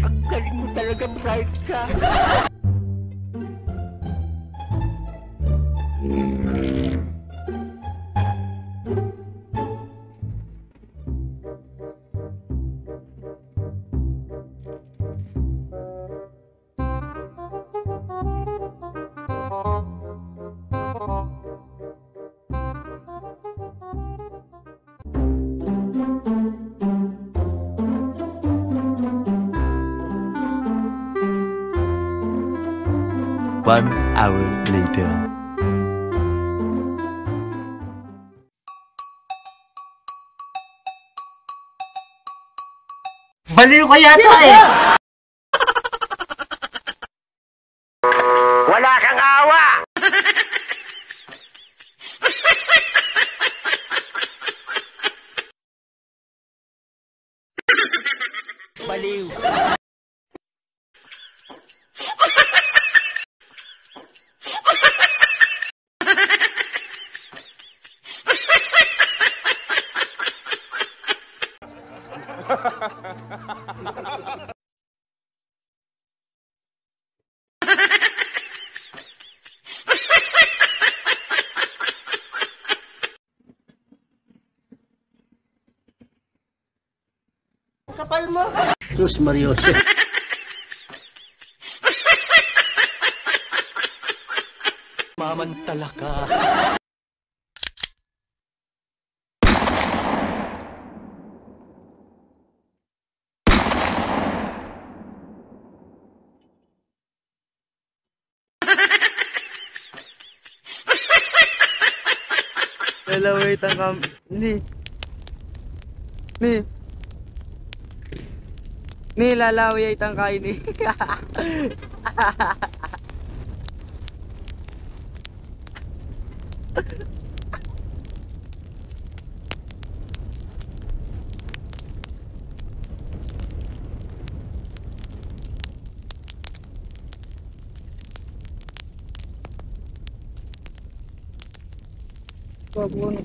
Ang galing mo talaga, bright ka. One hour later. Baliw ka yata eh! Kapal mo! Sus Mariose. Mamantala ka. Hello, wait ang kam... Ni. Ni. Ni, lalawi ay tangkay ni. Babuno.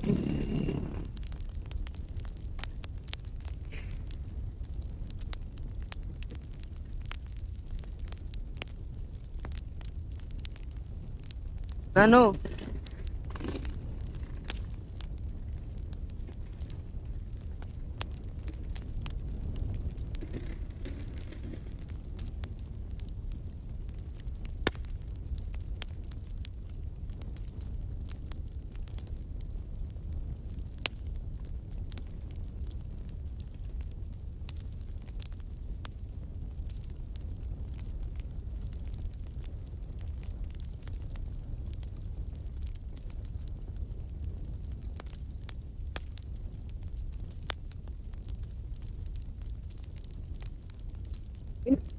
Ah, I know. It's